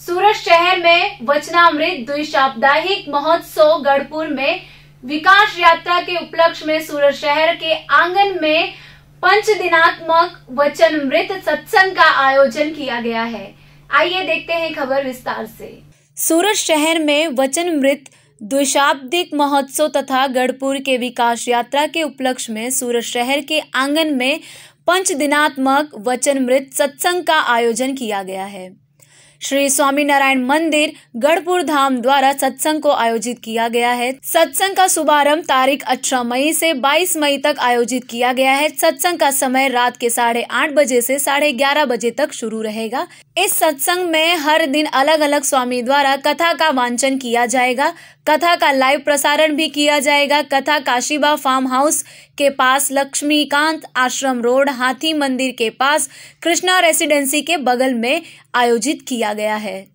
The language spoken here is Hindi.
सूरत शहर में वचनामृत द्विसाप्ताहिक महोत्सव गढ़पुर में विकास यात्रा के उपलक्ष्य में सूरत शहर के आँगन में पंच दिनात्मक वचनमृत सत्संग का आयोजन किया गया है। आइए देखते हैं खबर विस्तार से। सूरत शहर में वचनमृत द्विशाब्दिक महोत्सव तथा गढ़पुर के विकास यात्रा के उपलक्ष्य में सूरत शहर के आँगन में पंच दिनात्मक वचनमृत सत्संग का आयोजन किया गया है। श्री स्वामीनारायण मंदिर गढ़पुर धाम द्वारा सत्संग को आयोजित किया गया है। सत्संग का शुभारंभ तारीख 18 मई से 22 मई तक आयोजित किया गया है। सत्संग का समय रात के साढ़े आठ बजे से साढ़े ग्यारह बजे तक शुरू रहेगा। इस सत्संग में हर दिन अलग अलग स्वामी द्वारा कथा का वांचन किया जाएगा। कथा का लाइव प्रसारण भी किया जाएगा। कथा काशीबा फार्म हाउस के पास लक्ष्मीकांत आश्रम रोड, हाथी मंदिर के पास कृष्णा रेसिडेंसी के बगल में आयोजित किया गया है।